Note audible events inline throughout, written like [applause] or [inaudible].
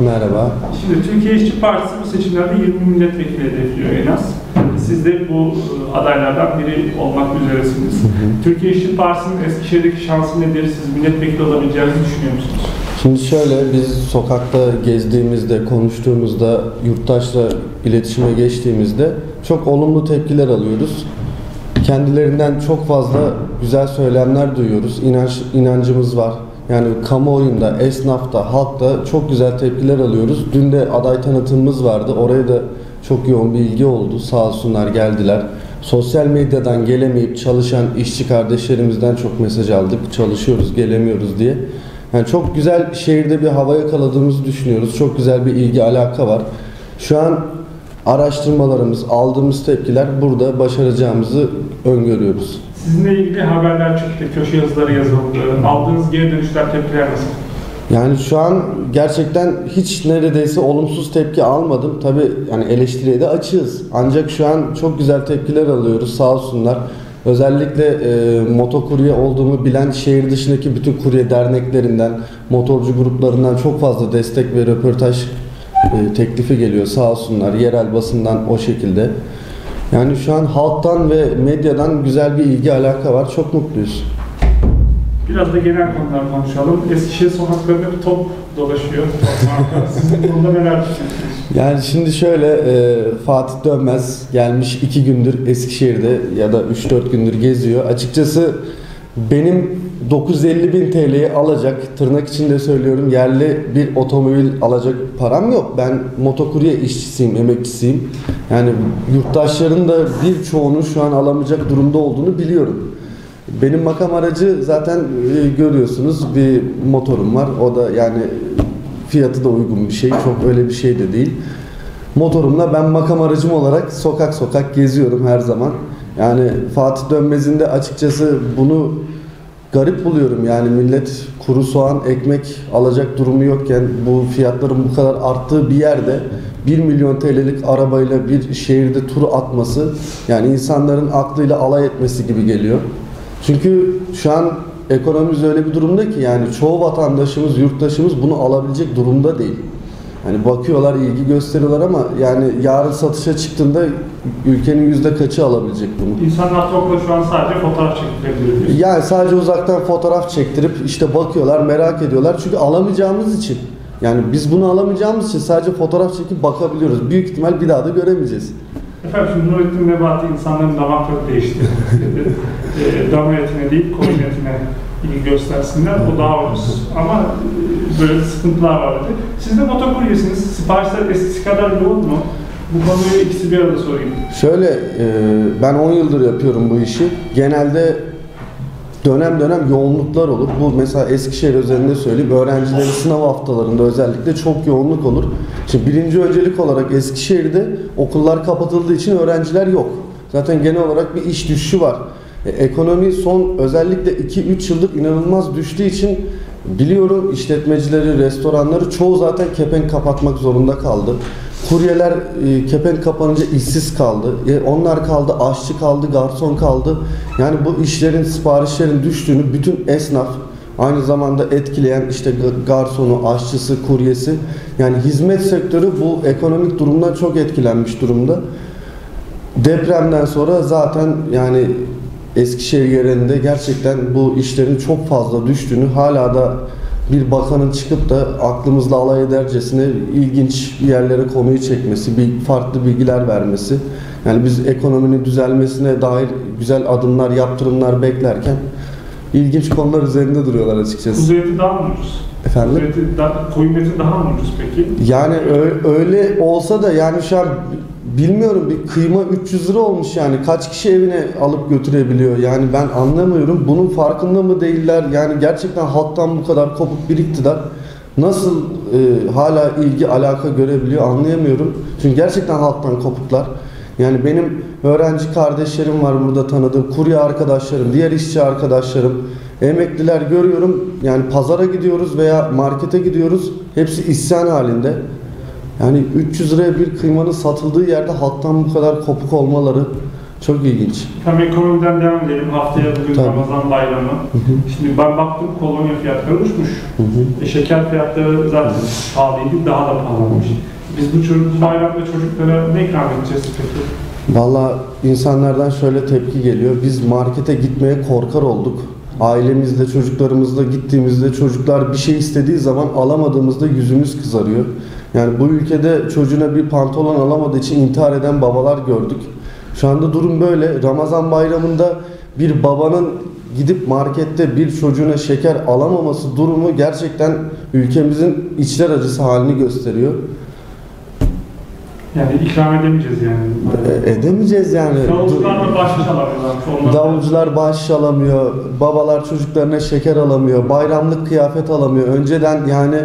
Merhaba. Şimdi Türkiye İşçi Partisi bu seçimlerde 20 milletvekili hedefliyor en az. Siz de bu e, adaylardan biri olmak üzeresiniz. Türkiye İşçi Partisi'nin Eskişehir'deki şansı nedir? Siz milletvekili olabileceğinizi düşünüyor musunuz? Şimdi şöyle biz sokakta gezdiğimizde, konuştuğumuzda, yurttaşla iletişime geçtiğimizde çok olumlu tepkiler alıyoruz. Kendilerinden çok fazla güzel söylemler duyuyoruz. İnanç, inancımız var. Yani kamuoyunda, esnafta, halkta çok güzel tepkiler alıyoruz. Dün de aday tanıtımımız vardı. Oraya da çok yoğun bir ilgi oldu. Sağ olsunlar geldiler. Sosyal medyadan gelemeyip çalışan işçi kardeşlerimizden çok mesaj aldık. Çalışıyoruz, gelemiyoruz diye. Yani çok güzel şehirde bir hava yakaladığımızı düşünüyoruz. Çok güzel bir ilgi alaka var. Şu an araştırmalarımız, aldığımız tepkiler burada başaracağımızı öngörüyoruz. Sizinle ilgili haberler çıktı, köşe yazıları yazıldı. Aldığınız geri dönüşler, tepkiler nasıl? Yani şu an gerçekten hiç neredeyse olumsuz tepki almadım. Tabi yani eleştiriye de açığız. Ancak şu an çok güzel tepkiler alıyoruz sağ olsunlar. Özellikle e, motokurye olduğumu bilen şehir dışındaki bütün kurye derneklerinden, motorcu gruplarından çok fazla destek ve röportaj e, teklifi geliyor sağ olsunlar. Yerel basından o şekilde. Yani şu an halktan ve medyadan güzel bir ilgi alaka var. Çok mutluyuz. Biraz da genel konular konuşalım. Eskişehir sokaklarında bir top dolaşıyor. [laughs] Sizin konuda neler düşünüyorsunuz? Yani şimdi şöyle e, Fatih Dönmez gelmiş iki gündür Eskişehir'de ya da 3-4 gündür geziyor. Açıkçası benim 950 bin TL'yi alacak, tırnak içinde söylüyorum yerli bir otomobil alacak param yok. Ben motokurye işçisiyim, emekçisiyim. Yani yurttaşların da birçoğunun şu an alamayacak durumda olduğunu biliyorum. Benim makam aracı zaten e, görüyorsunuz bir motorum var. O da yani fiyatı da uygun bir şey. Çok öyle bir şey de değil. Motorumla ben makam aracım olarak sokak sokak geziyorum her zaman. Yani Fatih Dönmez'in de açıkçası bunu garip buluyorum. Yani millet kuru soğan, ekmek alacak durumu yokken bu fiyatların bu kadar arttığı bir yerde 1 milyon TL'lik arabayla bir şehirde tur atması yani insanların aklıyla alay etmesi gibi geliyor. Çünkü şu an ekonomimiz öyle bir durumda ki yani çoğu vatandaşımız, yurttaşımız bunu alabilecek durumda değil. Hani bakıyorlar, ilgi gösteriyorlar ama yani yarın satışa çıktığında ülkenin yüzde kaçı alabilecek bunu? İnsanlar topla şu an sadece fotoğraf diyorsun. Yani sadece uzaktan fotoğraf çektirip işte bakıyorlar, merak ediyorlar. Çünkü alamayacağımız için. Yani biz bunu alamayacağımız için sadece fotoğraf çekip bakabiliyoruz. Büyük ihtimal bir daha da göremeyeceğiz. Efendim şimdi Nurettin Nebati insanların damak tadı değişti. [laughs] e, dam etine değil, koyun etine ilgi göstersinler. O daha ucuz. Ama e, böyle sıkıntılar var dedi. Siz de motokuryesiniz. Siparişler eskisi kadar yoğun mu? Bu konuyu ikisi bir arada sorayım. Şöyle e, ben 10 yıldır yapıyorum bu işi. Genelde dönem dönem yoğunluklar olur. Bu mesela Eskişehir özelinde söyleyeyim. Öğrencilerin sınav haftalarında özellikle çok yoğunluk olur. Şimdi birinci öncelik olarak Eskişehir'de okullar kapatıldığı için öğrenciler yok. Zaten genel olarak bir iş düşüşü var. E, ekonomi son özellikle 2-3 yıldır inanılmaz düştüğü için biliyorum işletmecileri, restoranları çoğu zaten kepenk kapatmak zorunda kaldı. Kuryeler e, kepenk kapanınca işsiz kaldı. E, onlar kaldı, aşçı kaldı, garson kaldı. Yani bu işlerin, siparişlerin düştüğünü bütün esnaf aynı zamanda etkileyen işte ga- garsonu, aşçısı, kuryesi yani hizmet sektörü bu ekonomik durumdan çok etkilenmiş durumda. Depremden sonra zaten yani Eskişehir yerinde gerçekten bu işlerin çok fazla düştüğünü hala da bir bakanın çıkıp da aklımızla alay edercesine ilginç yerlere konuyu çekmesi, bir farklı bilgiler vermesi. Yani biz ekonominin düzelmesine dair güzel adımlar, yaptırımlar beklerken ilginç konular üzerinde duruyorlar açıkçası. Kuzu eti daha mı ucuz? Efendim? Kuzu eti, da, koyun eti daha mı ucuz peki? Yani öyle olsa da yani şu an bilmiyorum bir kıyma 300 lira olmuş yani. Kaç kişi evine alıp götürebiliyor? Yani ben anlamıyorum. Bunun farkında mı değiller? Yani gerçekten halktan bu kadar kopuk bir iktidar nasıl e, hala ilgi alaka görebiliyor anlayamıyorum. Çünkü gerçekten halktan kopuklar. Yani benim öğrenci kardeşlerim var burada tanıdığım kurye arkadaşlarım diğer işçi arkadaşlarım. Emekliler görüyorum. Yani pazara gidiyoruz veya markete gidiyoruz. Hepsi isyan halinde yani 300 liraya bir kıymanın satıldığı yerde halktan bu kadar kopuk olmaları Çok ilginç. Tam ekonomiden devam edelim. Haftaya bugün Tabii. Ramazan bayramı. Hı hı, Şimdi ben baktım kolonya fiyatları uçmuş. hı hı. E, şeker fiyatları zaten pahalıydı, daha da pahalanmış. Biz bu, çocuk, bayramda çocuklara ne ikram edeceğiz peki? Valla insanlardan şöyle tepki geliyor. Biz markete gitmeye korkar olduk. Ailemizle, çocuklarımızla gittiğimizde çocuklar bir şey istediği zaman alamadığımızda yüzümüz kızarıyor. Yani bu ülkede çocuğuna bir pantolon alamadığı için intihar eden babalar gördük. Şu anda durum böyle. Ramazan bayramında bir babanın gidip markette bir çocuğuna şeker alamaması durumu gerçekten ülkemizin içler acısı halini gösteriyor. Yani ikram edemeyeceğiz yani. E, edemeyeceğiz yani. Davulcular da bahşiş da- Davulcular bahşiş alamıyor, babalar çocuklarına şeker alamıyor, bayramlık kıyafet alamıyor. Önceden yani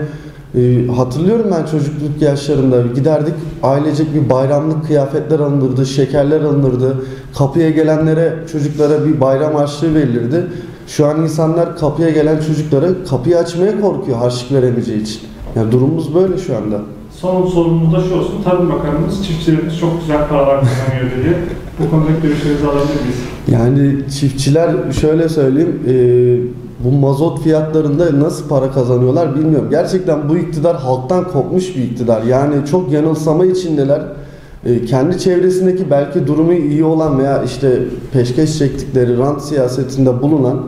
e, hatırlıyorum ben çocukluk yaşlarımda giderdik ailecek bir bayramlık kıyafetler alınırdı, şekerler alınırdı. Kapıya gelenlere çocuklara bir bayram harçlığı verilirdi. Şu an insanlar kapıya gelen çocuklara kapıyı açmaya korkuyor harçlık veremeyeceği için. Yani durumumuz böyle şu anda. Son sorumuz da şu olsun. Tarım Bakanımız çiftçilerimiz çok güzel paralar kazanıyor dedi. Bu konudaki görüşlerinizi alabilir miyiz? Yani çiftçiler şöyle söyleyeyim e, bu mazot fiyatlarında nasıl para kazanıyorlar bilmiyorum. Gerçekten bu iktidar halktan kopmuş bir iktidar. Yani çok yanılsama içindeler. E, kendi çevresindeki belki durumu iyi olan veya işte peşkeş çektikleri rant siyasetinde bulunan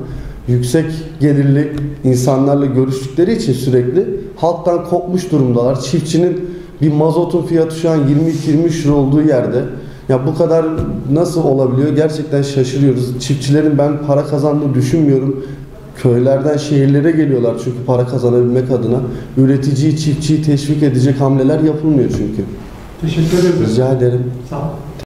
yüksek gelirli insanlarla görüştükleri için sürekli halktan kopmuş durumdalar. Çiftçinin bir mazotun fiyatı şu an 22-23 lira olduğu yerde. Ya bu kadar nasıl olabiliyor? Gerçekten şaşırıyoruz. Çiftçilerin ben para kazandığını düşünmüyorum. Köylerden şehirlere geliyorlar çünkü para kazanabilmek adına. Üreticiyi, çiftçiyi teşvik edecek hamleler yapılmıyor çünkü. Teşekkür ederiz. Rica ederim. Sağ olun.